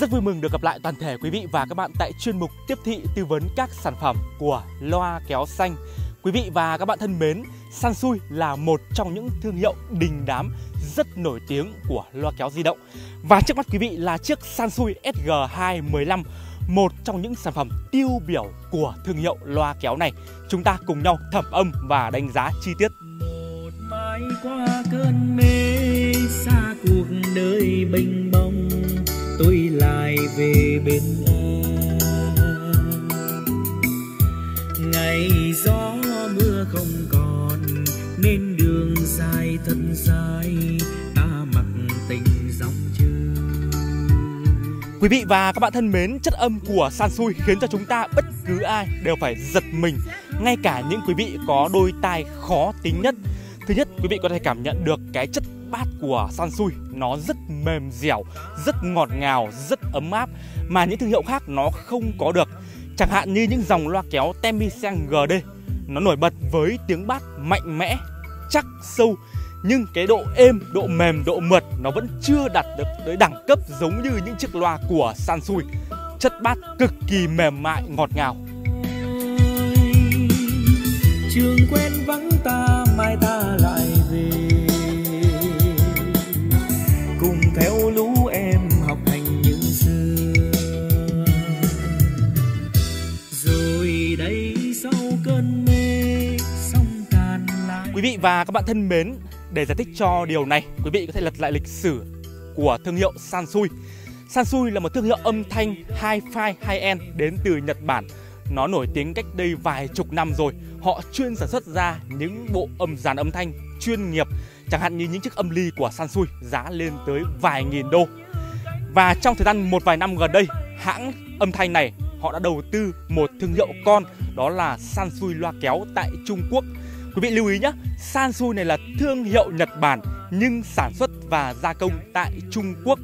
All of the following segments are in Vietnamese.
Rất vui mừng được gặp lại toàn thể quý vị và các bạn tại chuyên mục tiếp thị tư vấn các sản phẩm của Loa Kéo Xanh. Quý vị và các bạn thân mến, Sansui là một trong những thương hiệu đình đám rất nổi tiếng của loa kéo di động. Và trước mắt quý vị là chiếc Sansui SG215, một trong những sản phẩm tiêu biểu của thương hiệu loa kéo này. Chúng ta cùng nhau thẩm âm và đánh giá chi tiết. Một mai qua cơn mê và các bạn thân mến, chất âm của Sansui khiến cho chúng ta bất cứ ai đều phải giật mình, ngay cả những quý vị có đôi tai khó tính nhất. Thứ nhất, quý vị có thể cảm nhận được cái chất bát của Sansui nó rất mềm dẻo, rất ngọt ngào, rất ấm áp mà những thương hiệu khác nó không có được. Chẳng hạn như những dòng loa kéo Temiseng GD, nó nổi bật với tiếng bát mạnh mẽ, chắc, sâu nhưng cái độ êm, độ mềm, độ mượt nó vẫn chưa đạt được tới đẳng cấp giống như những chiếc loa của Sansui. Chất bát cực kỳ mềm mại, ngọt ngào. trường quen vắng ta mai ta lại về cùng theo lũ em học hành như xưa rồi đây sau cơn mê sông tàn lại Quý vị và các bạn thân mến, để giải thích cho điều này, quý vị có thể lật lại lịch sử của thương hiệu Sansui. Sansui là một thương hiệu âm thanh hi-fi high-end đến từ Nhật Bản. Nó nổi tiếng cách đây vài chục năm rồi. Họ chuyên sản xuất ra những bộ âm dàn âm thanh chuyên nghiệp, chẳng hạn như những chiếc âm ly của Sansui giá lên tới vài nghìn đô. Và trong thời gian một vài năm gần đây, hãng âm thanh này họ đã đầu tư một thương hiệu con đó là Sansui loa kéo tại Trung Quốc. Quý vị lưu ý nhé, Sansui này là thương hiệu Nhật Bản nhưng sản xuất và gia công tại Trung Quốc.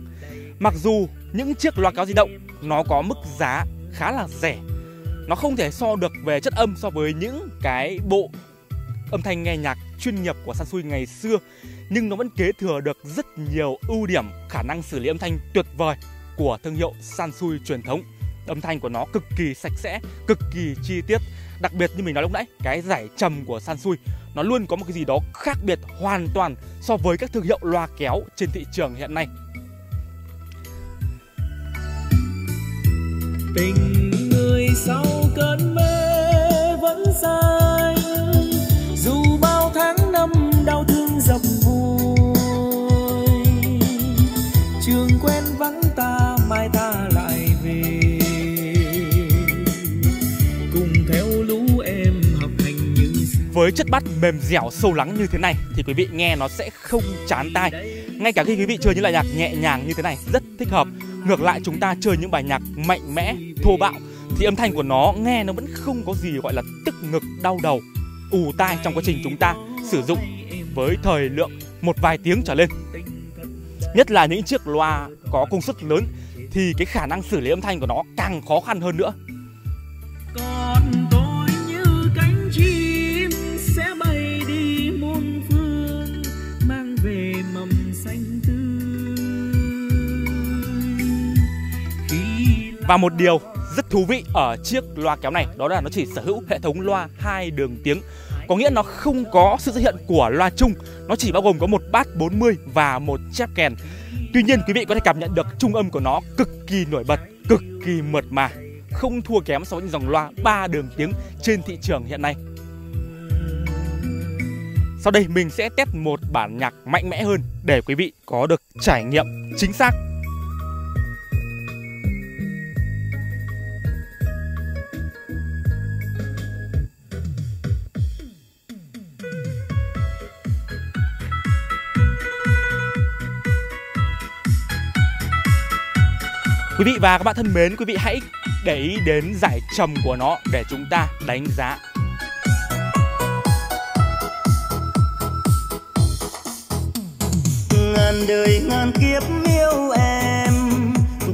Mặc dù những chiếc loa kéo di động nó có mức giá khá là rẻ, nó không thể so được về chất âm so với những cái bộ âm thanh nghe nhạc chuyên nghiệp của Sansui ngày xưa nhưng nó vẫn kế thừa được rất nhiều ưu điểm khả năng xử lý âm thanh tuyệt vời của thương hiệu Sansui truyền thống. Âm thanh của nó cực kỳ sạch sẽ, cực kỳ chi tiết. Đặc biệt như mình nói lúc nãy, cái giải trầm của Sansui nó luôn có một cái gì đó khác biệt hoàn toàn so với các thương hiệu loa kéo trên thị trường hiện nay. tình người sau cơn mê vẫn dài dù bao tháng năm đau thương dập vùi trường quen vắng ta mai ta Với chất bắt mềm dẻo sâu lắng như thế này thì quý vị nghe nó sẽ không chán tai. Ngay cả khi quý vị chơi những loại nhạc nhẹ nhàng như thế này rất thích hợp. Ngược lại chúng ta chơi những bài nhạc mạnh mẽ, thô bạo thì âm thanh của nó nghe nó vẫn không có gì gọi là tức ngực đau đầu, ù tai trong quá trình chúng ta sử dụng với thời lượng một vài tiếng trở lên. Nhất là những chiếc loa có công suất lớn thì cái khả năng xử lý âm thanh của nó càng khó khăn hơn nữa. Và một điều rất thú vị ở chiếc loa kéo này đó là nó chỉ sở hữu hệ thống loa hai đường tiếng. Có nghĩa nó không có sự xuất hiện của loa chung, nó chỉ bao gồm có một bát 40 và một chép kèn. Tuy nhiên quý vị có thể cảm nhận được trung âm của nó cực kỳ nổi bật, cực kỳ mượt mà, không thua kém so với những dòng loa ba đường tiếng trên thị trường hiện nay. Sau đây mình sẽ test một bản nhạc mạnh mẽ hơn để quý vị có được trải nghiệm chính xác Quý vị và các bạn thân mến, quý vị hãy để ý đến giải trầm của nó để chúng ta đánh giá. ngàn đời ngàn kiếp yêu em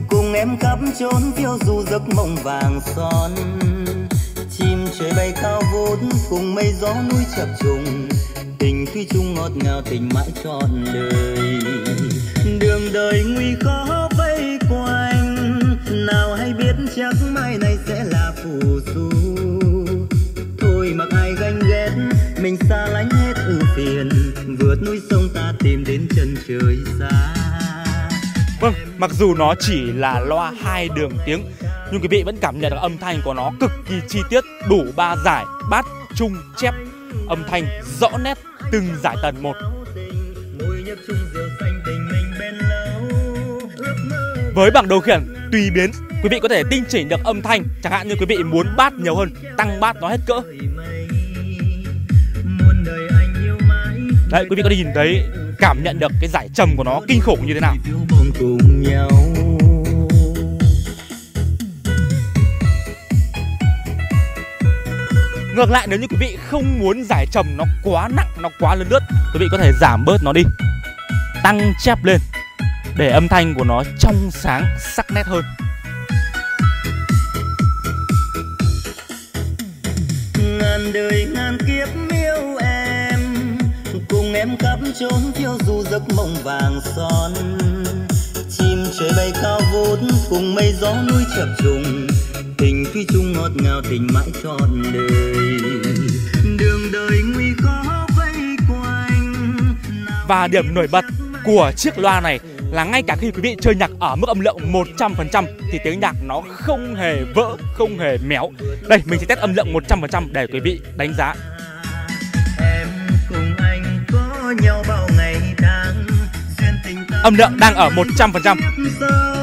cùng em khắp chốn phiêu du giấc mộng vàng son chim trời bay cao vút cùng mây gió núi chập trùng tình thủy chung ngọt ngào tình mãi trọn đời đường đời nguy khó vây chắc mai này sẽ là phù du. Thôi mặc ai ganh ghét mình xa lánh hết ưu phiền. Vượt núi sông ta tìm đến chân trời xa. Vâng, mặc dù nó chỉ là loa hai đường tiếng nhưng quý vị vẫn cảm nhận được âm thanh của nó cực kỳ chi tiết, đủ ba giải, bát, trung, chép, âm thanh rõ nét từng giải tần một. Với bảng điều khiển tùy biến, quý vị có thể tinh chỉnh được âm thanh, chẳng hạn như quý vị muốn bát nhiều hơn, tăng bát nó hết cỡ. Đấy, quý vị có thể nhìn thấy cảm nhận được cái giải trầm của nó kinh khủng như thế nào. Ngược lại nếu như quý vị không muốn giải trầm nó quá nặng, nó quá lớn lướt Quý vị có thể giảm bớt nó đi Tăng chép lên để âm thanh của nó trong sáng, sắc nét hơn. Ngàn đời ngàn kiếp yêu em cùng em khắp chốn phiêu du giấc mộng vàng son. Chim trời bay cao vút cùng mây gió núi chập trùng. Tình thủy chung ngọt ngào tình mãi trọn đời. Đường đời nguy khó vây quanh Và điểm nổi bật của chiếc loa này là ngay cả khi quý vị chơi nhạc ở mức âm lượng 100% thì tiếng nhạc nó không hề vỡ, không hề méo. Đây, mình sẽ test âm lượng 100% để quý vị đánh giá. em cùng anh có nhau bao ngày tháng duyên tình ta Âm lượng đang ở 100%.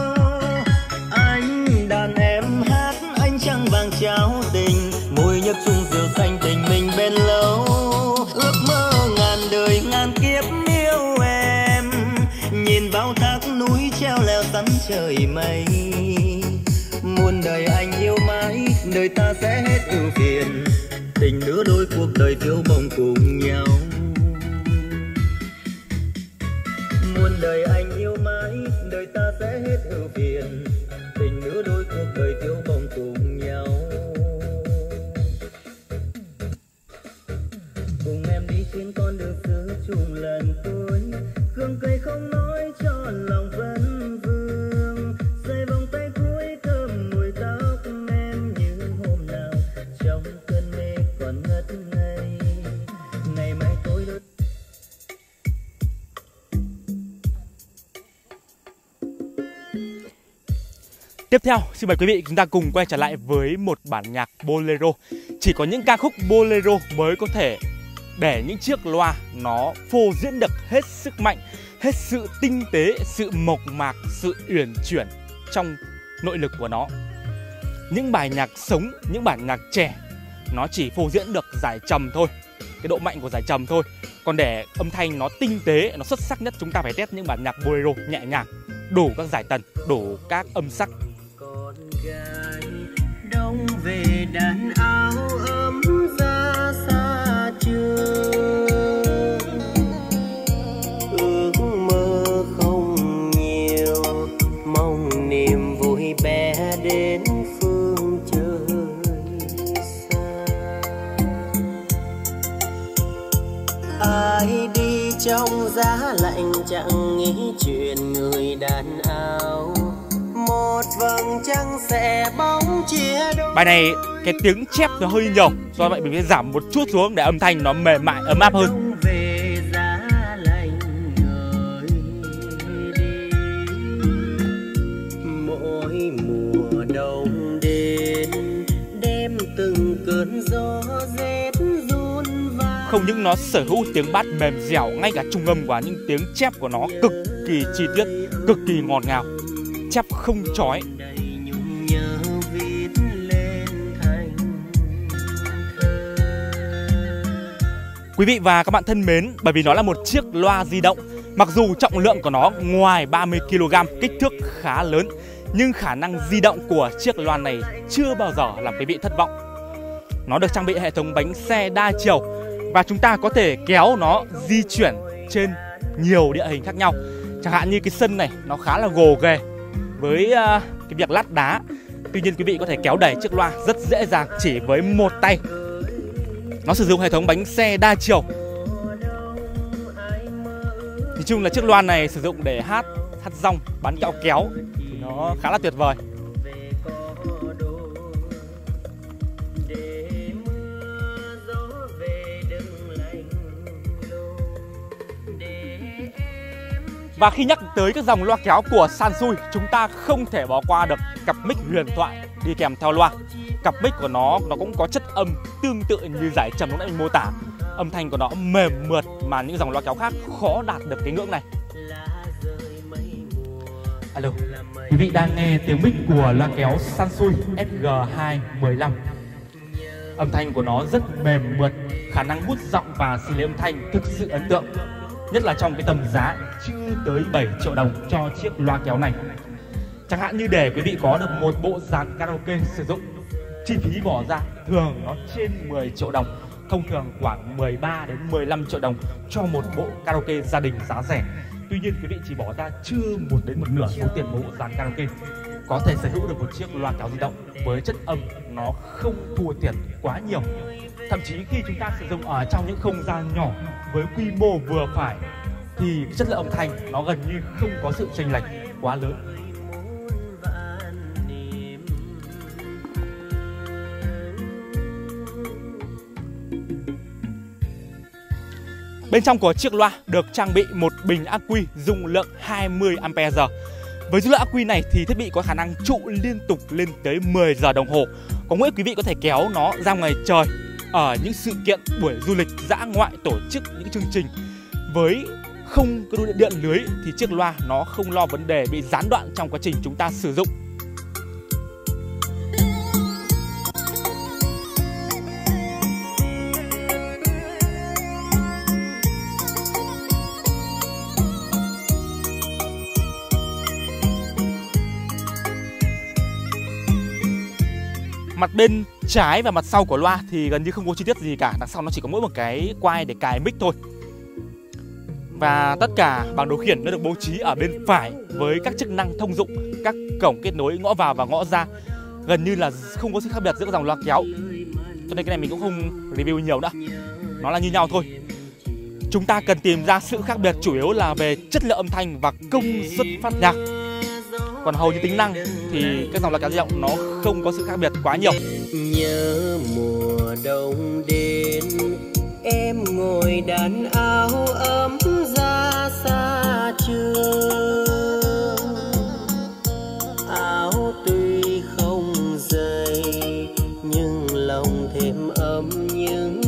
Người đời ta sẽ hết ưu phiền. Tình nửa đôi cuộc đời thiếu bồng cùng nhau. Muôn đời anh yêu mãi, đời ta sẽ hết ưu phiền. Tình nửa đôi cuộc đời thiếu bồng cùng nhau. Cùng em đi trên con đường xưa chung lần cuối. Gương cây không nói Tiếp theo, xin mời quý vị chúng ta cùng quay trở lại với một bản nhạc bolero. Chỉ có những ca khúc bolero mới có thể để những chiếc loa nó phô diễn được hết sức mạnh, hết sự tinh tế, sự mộc mạc, sự uyển chuyển trong nội lực của nó. Những bài nhạc sống, những bản nhạc trẻ nó chỉ phô diễn được giải trầm thôi, cái độ mạnh của giải trầm thôi. Còn để âm thanh nó tinh tế, nó xuất sắc nhất chúng ta phải test những bản nhạc bolero nhẹ nhàng, đủ các giải tần, đủ các âm sắc. Con gái đông về đàn áo trong giá lạnh chẳng nghĩ chuyện người đàn áo. Một vầng trăng sẽ bóng chia đôi. Bài này cái tiếng chép nó hơi nhiều Do vậy mình sẽ giảm một chút xuống để âm thanh nó mềm mại, ấm áp hơn. Không những nó sở hữu tiếng bát mềm dẻo Ngay cả trung âm và những tiếng chép của nó cực kỳ chi tiết Cực kỳ ngọt ngào Chép không chói Quý vị và các bạn thân mến, bởi vì nó là một chiếc loa di động, mặc dù trọng lượng của nó ngoài 30 kg, kích thước khá lớn, nhưng khả năng di động của chiếc loa này chưa bao giờ làm quý vị thất vọng. Nó được trang bị hệ thống bánh xe đa chiều và chúng ta có thể kéo nó di chuyển trên nhiều địa hình khác nhau. Chẳng hạn như cái sân này nó khá là gồ ghề với à, cái việc lát đá. Tuy nhiên quý vị có thể kéo đẩy chiếc loa rất dễ dàng chỉ với một tay nó sử dụng hệ thống bánh xe đa chiều thì chung là chiếc loa này sử dụng để hát hát rong, bán kẹo kéo thì nó khá là tuyệt vời Và khi nhắc tới các dòng loa kéo của Sansui, chúng ta không thể bỏ qua được cặp mic huyền thoại đi kèm theo loa. Cặp mic của nó nó cũng có chất âm tương tự như giải trầm lúc nãy mình mô tả. Âm thanh của nó mềm mượt mà những dòng loa kéo khác khó đạt được cái ngưỡng này. Alo, quý vị đang nghe tiếng mic của loa kéo Sansui SG215. Âm thanh của nó rất mềm mượt, khả năng hút giọng và xử lý âm thanh thực sự ấn tượng nhất là trong cái tầm giá chưa tới 7 triệu đồng cho chiếc loa kéo này. Chẳng hạn như để quý vị có được một bộ dàn karaoke sử dụng, chi phí bỏ ra thường nó trên 10 triệu đồng, thông thường khoảng 13 đến 15 triệu đồng cho một bộ karaoke gia đình giá rẻ. Tuy nhiên quý vị chỉ bỏ ra chưa một đến một nửa số tiền bộ dàn karaoke có thể sở hữu được một chiếc loa kéo di động với chất âm nó không thua tiền quá nhiều thậm chí khi chúng ta sử dụng ở trong những không gian nhỏ với quy mô vừa phải, thì chất lượng âm thanh nó gần như không có sự chênh lệch quá lớn. Bên trong của chiếc loa được trang bị một bình ắc quy dung lượng 20 ampere với dung lượng ắc quy này thì thiết bị có khả năng trụ liên tục lên tới 10 giờ đồng hồ. Có nghĩa quý vị có thể kéo nó ra ngoài trời ở những sự kiện buổi du lịch dã ngoại tổ chức những chương trình. Với không có điện, điện lưới thì chiếc loa nó không lo vấn đề bị gián đoạn trong quá trình chúng ta sử dụng. Mặt bên trái và mặt sau của loa thì gần như không có chi tiết gì cả. Đằng sau nó chỉ có mỗi một cái quai để cài mic thôi. Và tất cả bảng điều khiển nó được bố trí ở bên phải với các chức năng thông dụng, các cổng kết nối ngõ vào và ngõ ra. Gần như là không có sự khác biệt giữa các dòng loa kéo. Cho nên cái này mình cũng không review nhiều nữa. Nó là như nhau thôi. Chúng ta cần tìm ra sự khác biệt chủ yếu là về chất lượng âm thanh và công suất phát nhạc còn hầu như tính năng thì các dòng loa kéo di động nó không có sự khác biệt quá nhiều. Nhớ mùa đông đến, em ngồi đàn áo ấm ra xa trường. Áo tuy không dày, nhưng lòng thêm ấm những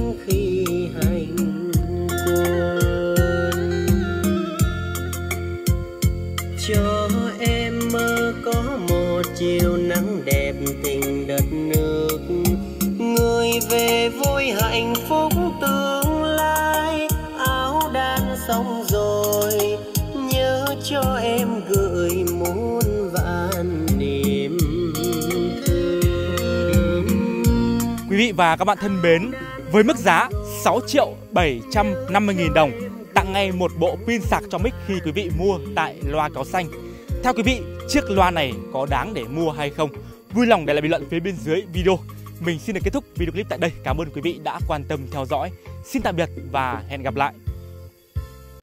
quý vị và các bạn thân mến, với mức giá 6 triệu 750 nghìn đồng, tặng ngay một bộ pin sạc cho mic khi quý vị mua tại loa cáo xanh theo quý vị, chiếc loa này có đáng để mua hay không vui lòng để lại bình luận phía bên dưới video mình xin được kết thúc video clip tại đây. Cảm ơn quý vị đã quan tâm theo dõi. Xin tạm biệt và hẹn gặp lại.